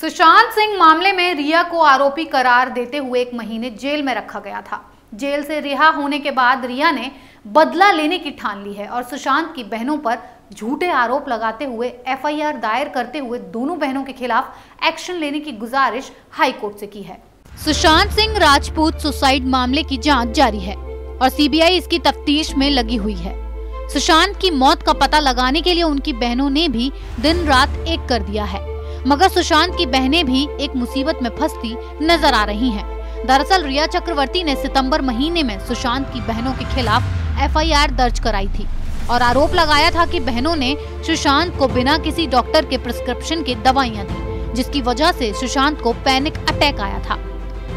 सुशांत सिंह मामले में रिया को आरोपी करार देते हुए एक महीने जेल में रखा गया था। जेल से रिहा होने के बाद रिया ने बदला लेने की ठान ली है और सुशांत की बहनों पर झूठे आरोप लगाते हुए एफआईआर दायर करते हुए दोनों बहनों के खिलाफ एक्शन लेने की गुजारिश हाई कोर्ट से की है। सुशांत सिंह राजपूत सुसाइड मामले की जाँच जारी है और सीबीआई इसकी तफ्तीश में लगी हुई है। सुशांत की मौत का पता लगाने के लिए उनकी बहनों ने भी दिन रात एक कर दिया है। मगर सुशांत की बहनें भी एक मुसीबत में फंसती नज़र आ रही हैं। दरअसल रिया चक्रवर्ती ने सितंबर महीने में सुशांत की बहनों के खिलाफ एफआईआर दर्ज कराई थी और आरोप लगाया था कि बहनों ने सुशांत को बिना किसी डॉक्टर के प्रिस्क्रिप्शन के दवाइयाँ दी, जिसकी वजह से सुशांत को पैनिक अटैक आया था।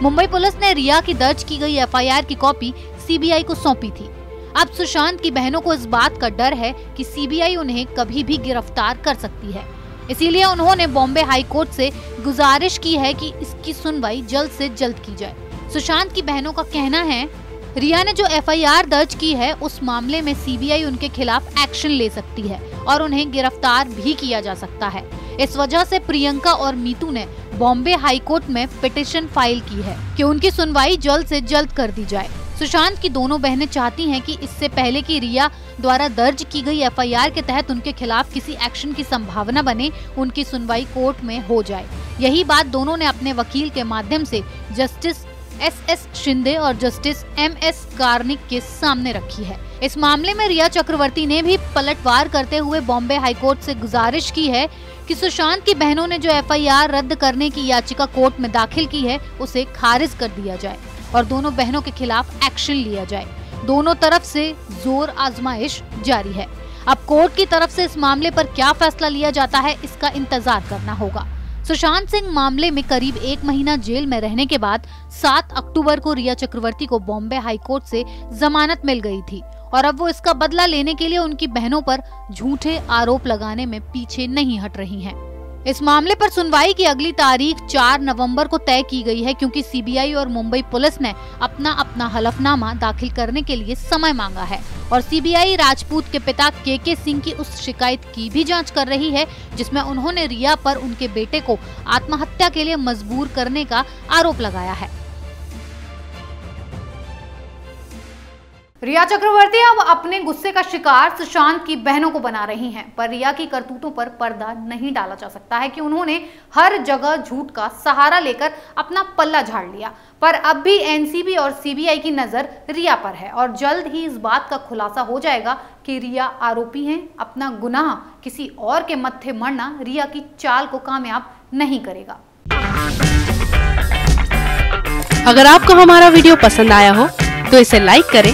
मुंबई पुलिस ने रिया की दर्ज की गई एफआईआर की कॉपी सीबीआई को सौंपी थी। अब सुशांत की बहनों को इस बात का डर है कि सीबीआई उन्हें कभी भी गिरफ़्तार कर सकती है। इसीलिए उन्होंने बॉम्बे हाई कोर्ट से गुजारिश की है कि इसकी सुनवाई जल्द से जल्द की जाए। सुशांत की बहनों का कहना है, रिया ने जो एफआईआर दर्ज की है, उस मामले में सीबीआई उनके खिलाफ एक्शन ले सकती है और उन्हें गिरफ़्तार भी किया जा सकता है। इस वजह से प्रियंका और मीतू ने बॉम्बे हाई कोर्ट में पिटिशन फ़ाइल की है कि उनकी सुनवाई जल्द से जल्द कर दी जाए। सुशांत की दोनों बहनें चाहती हैं कि इससे पहले कि रिया द्वारा दर्ज की गई एफआईआर के तहत उनके खिलाफ किसी एक्शन की संभावना बने, उनकी सुनवाई कोर्ट में हो जाए। यही बात दोनों ने अपने वकील के माध्यम से जस्टिस एस एस शिंदे और जस्टिस एम एस कार्निक के सामने रखी है। इस मामले में रिया चक्रवर्ती ने भी पलटवार करते हुए बॉम्बे हाईकोर्ट से गुजारिश की है कि सुशांत की बहनों ने जो एफआईआर रद्द करने की याचिका कोर्ट में दाखिल की है, उसे खारिज कर दिया जाए। और दोनों बहनों के खिलाफ एक्शन लिया जाए। दोनों तरफ़ से ज़ोर आजमाइश जारी है। अब कोर्ट की तरफ़ से इस मामले पर क्या फैसला लिया जाता है, इसका इंतज़ार करना होगा। सुशांत सिंह मामले में करीब एक महीना जेल में रहने के बाद 7 अक्टूबर को रिया चक्रवर्ती को बॉम्बे हाईकोर्ट से जमानत मिल गई थी और अब वो इसका बदला लेने के लिए उनकी बहनों पर झूठे आरोप लगाने में पीछे नहीं हट रही हैं। इस मामले पर सुनवाई की अगली तारीख 4 नवंबर को तय की गई है, क्योंकि सीबीआई और मुंबई पुलिस ने अपना अपना हलफनामा दाखिल करने के लिए समय मांगा है। और सीबीआई राजपूत के पिता के के सिंह की उस शिकायत की भी जाँच कर रही है, जिसमें उन्होंने रिया पर उनके बेटे को आत्महत्या के लिए मजबूर करने का आरोप लगाया है। रिया चक्रवर्ती अब अपने गुस्से का शिकार सुशांत की बहनों को बना रही हैं, पर रिया की करतूतों पर पर्दा नहीं डाला जा सकता है कि उन्होंने हर जगह झूठ का सहारा लेकर अपना पल्ला झाड़ लिया। पर अब भी एनसीबी और सीबीआई की नज़र रिया पर है और जल्द ही इस बात का खुलासा हो जाएगा कि रिया आरोपी हैं। अपना गुनाह किसी और के मत्थे मरना रिया की चाल को कामयाब नहीं करेगा। अगर आपको हमारा वीडियो पसंद आया हो तो इसे लाइक करें